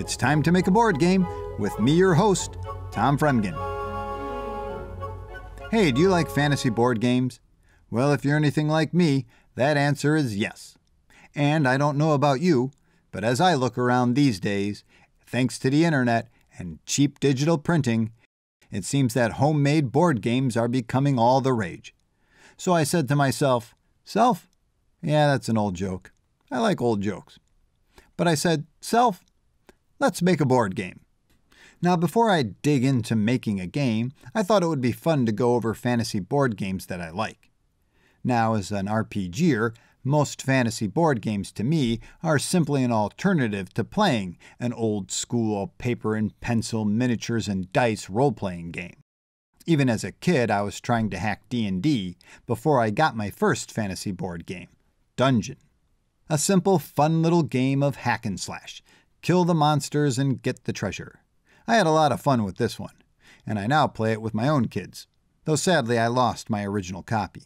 It's time to make a board game with me, your host, Tom Fremgen. Hey, do you like fantasy board games? Well, if you're anything like me, that answer is yes. And I don't know about you, but as I look around these days, thanks to the internet and cheap digital printing, it seems that homemade board games are becoming all the rage. So I said to myself, Self? Yeah, that's an old joke. I like old jokes. But I said, Self, let's make a board game. Now, before I dig into making a game, I thought it would be fun to go over fantasy board games that I like. Now, as an RPGer, most fantasy board games to me are simply an alternative to playing an old school paper and pencil miniatures and dice role-playing game. Even as a kid, I was trying to hack D&D before I got my first fantasy board game, Dungeon. A simple, fun little game of hack and slash. Kill the monsters and get the treasure. I had a lot of fun with this one, and I now play it with my own kids, though sadly I lost my original copy.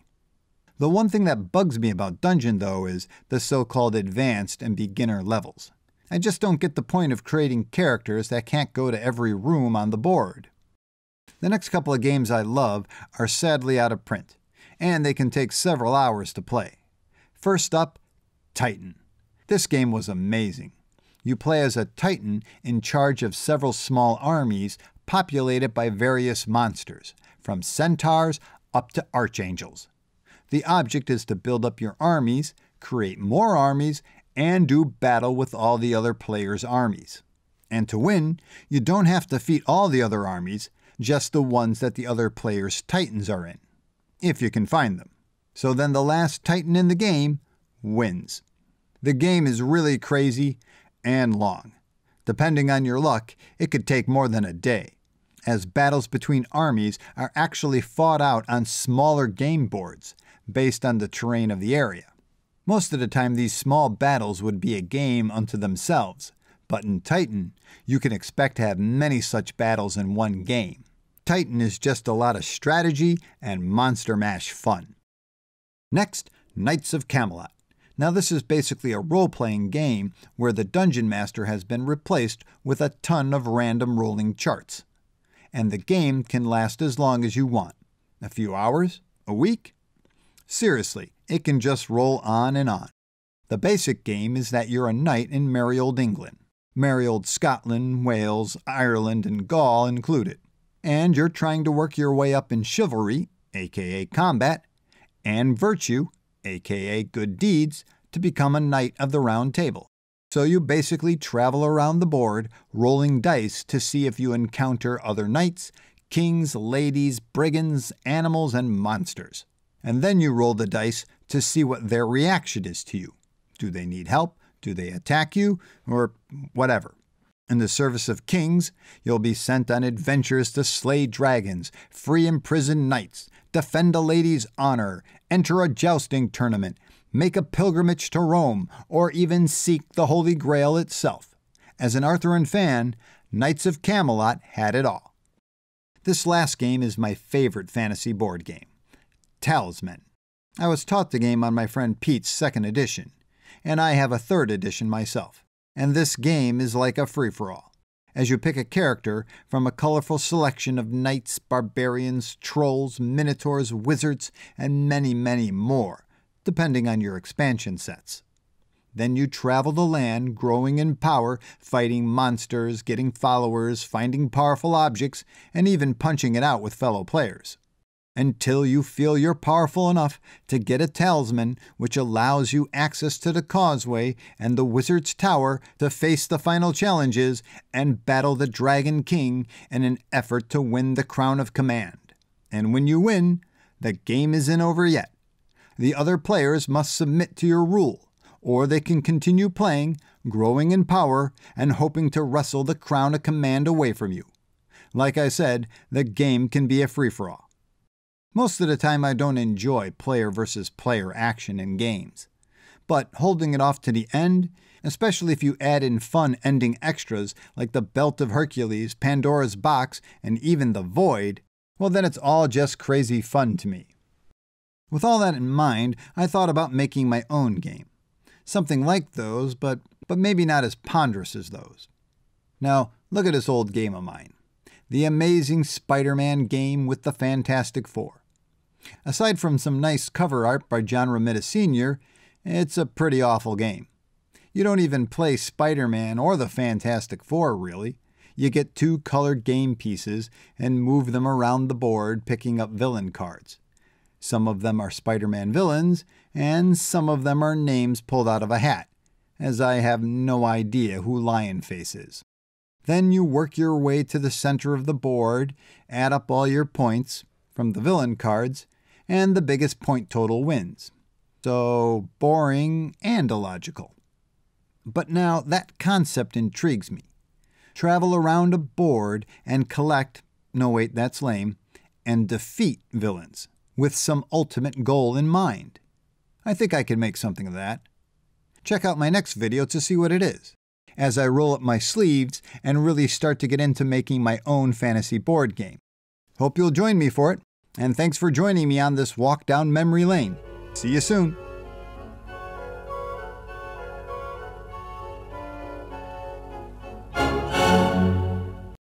The one thing that bugs me about Dungeon, though, is the so called advanced and beginner levels. I just don't get the point of creating characters that can't go to every room on the board. The next couple of games I love are sadly out of print, and they can take several hours to play. First up, Titan. This game was amazing. You play as a Titan in charge of several small armies populated by various monsters, from centaurs up to archangels. The object is to build up your armies, create more armies, and do battle with all the other players' armies. And to win, you don't have to defeat all the other armies, just the ones that the other players' titans are in, if you can find them. So then the last titan in the game wins. The game is really crazy and long. Depending on your luck, it could take more than a day, as battles between armies are actually fought out on smaller game boards based on the terrain of the area. Most of the time, these small battles would be a game unto themselves, but in Titan, you can expect to have many such battles in one game. Titan is just a lot of strategy and monster mash fun. Next, Knights of Camelot. Now, this is basically a role playing game where the dungeon master has been replaced with a ton of random rolling charts. And the game can last as long as you want. A few hours, a week, Seriously, it can just roll on and on. The basic game is that you're a knight in merry old England, merry old Scotland, Wales, Ireland, and Gaul included, and you're trying to work your way up in chivalry, aka combat, and virtue, aka good deeds, to become a knight of the round table. So you basically travel around the board, rolling dice to see if you encounter other knights, kings, ladies, brigands, animals, and monsters and then you roll the dice to see what their reaction is to you. Do they need help? Do they attack you? Or whatever. In the service of kings, you'll be sent on adventures to slay dragons, free imprisoned knights, defend a lady's honor, enter a jousting tournament, make a pilgrimage to Rome, or even seek the Holy Grail itself. As an Arthurian fan, Knights of Camelot had it all. This last game is my favorite fantasy board game. Talisman. I was taught the game on my friend Pete's second edition, and I have a third edition myself. And this game is like a free for all, as you pick a character from a colorful selection of knights, barbarians, trolls, minotaurs, wizards, and many, many more, depending on your expansion sets. Then you travel the land, growing in power, fighting monsters, getting followers, finding powerful objects, and even punching it out with fellow players until you feel you're powerful enough to get a talisman which allows you access to the causeway and the wizard's tower to face the final challenges and battle the Dragon King in an effort to win the crown of command. And when you win, the game isn't over yet. The other players must submit to your rule, or they can continue playing, growing in power, and hoping to wrestle the crown of command away from you. Like I said, the game can be a free for all. Most of the time, I don't enjoy player versus player action in games. But holding it off to the end, especially if you add in fun ending extras like the Belt of Hercules, Pandora's Box, and even the Void, well, then it's all just crazy fun to me. With all that in mind, I thought about making my own game. Something like those, but, but maybe not as ponderous as those. Now, look at this old game of mine the amazing Spider Man game with the Fantastic Four. Aside from some nice cover art by John Romita Sr., it's a pretty awful game. You don't even play Spider Man or the Fantastic Four, really. You get two colored game pieces and move them around the board, picking up villain cards. Some of them are Spider Man villains, and some of them are names pulled out of a hat, as I have no idea who Lion Face is. Then you work your way to the center of the board, add up all your points from the villain cards, and the biggest point total wins. So boring and illogical. But now that concept intrigues me. Travel around a board and collect, no wait, that's lame, and defeat villains with some ultimate goal in mind. I think I can make something of that. Check out my next video to see what it is as I roll up my sleeves and really start to get into making my own fantasy board game. Hope you'll join me for it, and thanks for joining me on this walk down memory lane. See you soon.